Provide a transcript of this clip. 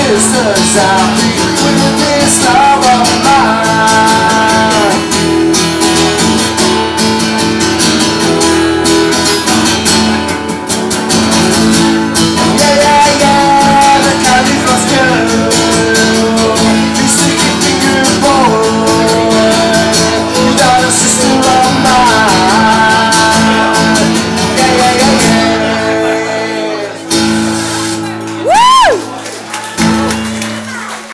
sisters out